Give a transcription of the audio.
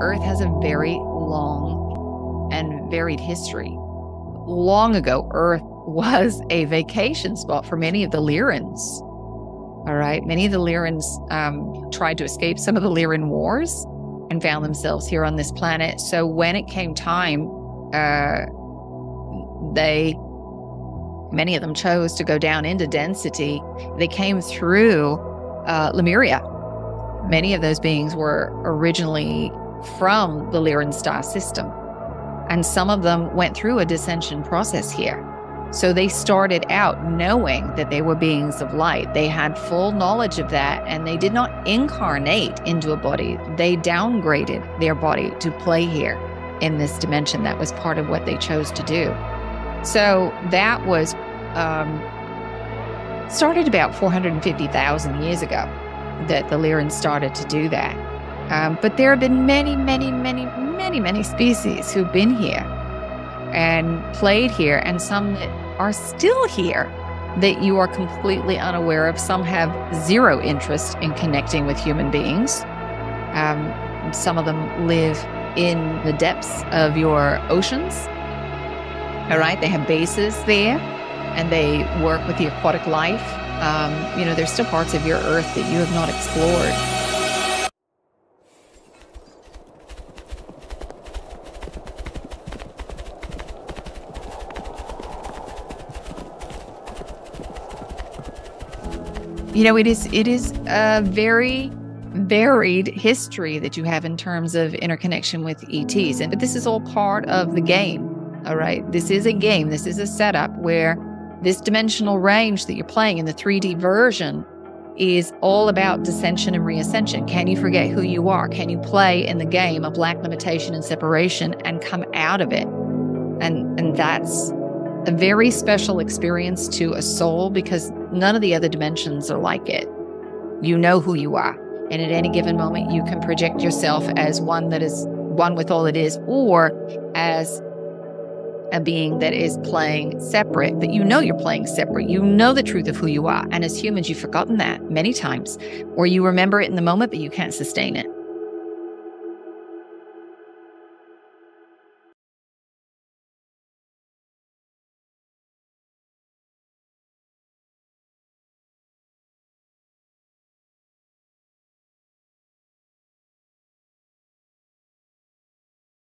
Earth has a very long and varied history. Long ago, Earth was a vacation spot for many of the Lyrans. All right. Many of the Lyrans um, tried to escape some of the Lyran wars and found themselves here on this planet. So when it came time, uh, they, many of them chose to go down into density. They came through uh, Lemuria. Many of those beings were originally from the Lyran star system. And some of them went through a descension process here. So they started out knowing that they were beings of light. They had full knowledge of that, and they did not incarnate into a body. They downgraded their body to play here in this dimension. That was part of what they chose to do. So that was um, started about 450,000 years ago that the Lyran started to do that. Um, but there have been many, many, many, many, many species who've been here and played here, and some that are still here that you are completely unaware of. Some have zero interest in connecting with human beings. Um, some of them live in the depths of your oceans. All right, they have bases there and they work with the aquatic life. Um, you know, there's still parts of your earth that you have not explored. You know, it is it is a very varied history that you have in terms of interconnection with ETs. And this is all part of the game. All right. This is a game. This is a setup where this dimensional range that you're playing in the 3D version is all about descension and reascension. Can you forget who you are? Can you play in the game of black limitation and separation and come out of it? And and that's a very special experience to a soul because none of the other dimensions are like it. You know who you are. And at any given moment, you can project yourself as one that is one with all it is, or as a being that is playing separate, but you know you're playing separate. You know the truth of who you are. And as humans, you've forgotten that many times, or you remember it in the moment, but you can't sustain it.